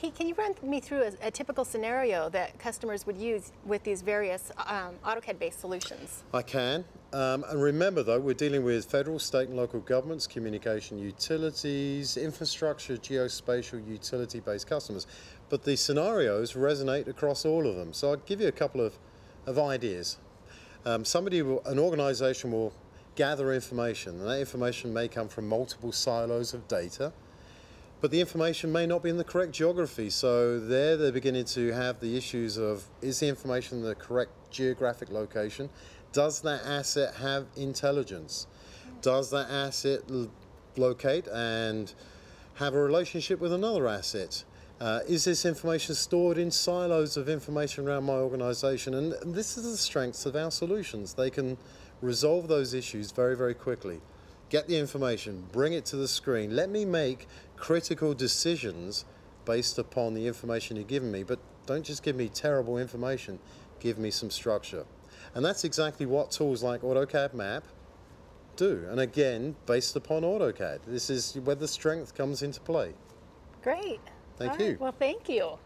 Pete, can you run me through a, a typical scenario that customers would use with these various um, AutoCAD-based solutions? I can. Um, and remember, though, we're dealing with federal, state, and local governments, communication utilities, infrastructure, geospatial, utility based customers. But the scenarios resonate across all of them. So I'll give you a couple of, of ideas. Um, somebody, will, an organization will gather information, and that information may come from multiple silos of data. But the information may not be in the correct geography, so there they're beginning to have the issues of is the information in the correct geographic location? Does that asset have intelligence? Does that asset locate and have a relationship with another asset? Uh, is this information stored in silos of information around my organization? And this is the strengths of our solutions. They can resolve those issues very, very quickly get the information, bring it to the screen. Let me make critical decisions based upon the information you've given me, but don't just give me terrible information, give me some structure. And that's exactly what tools like AutoCAD Map do. And again, based upon AutoCAD. This is where the strength comes into play. Great. Thank All you. Right. Well, thank you.